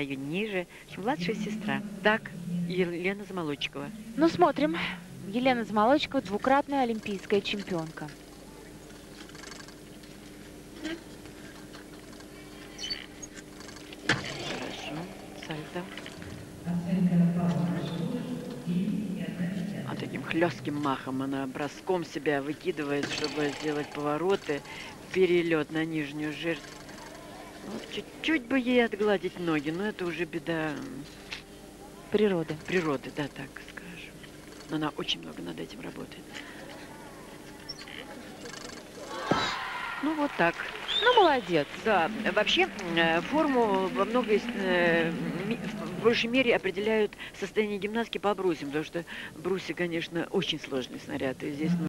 ее ниже, чем младшая сестра. Так, Елена Замолодчикова. Ну, смотрим. Елена Замолочкова, двукратная олимпийская чемпионка. Хорошо, сальто. А таким хлестким махом она броском себя выкидывает, чтобы сделать повороты, перелет на нижнюю жертву. Чуть-чуть бы ей отгладить ноги, но это уже беда Природы. природы, да, так скажем. Но она очень много над этим работает. Ну, вот так. Ну, молодец. Да, вообще э, форму во много из- э, в большей мере определяют состояние гимнастки по брусьям, потому что бруси, конечно, очень сложный снаряд, и здесь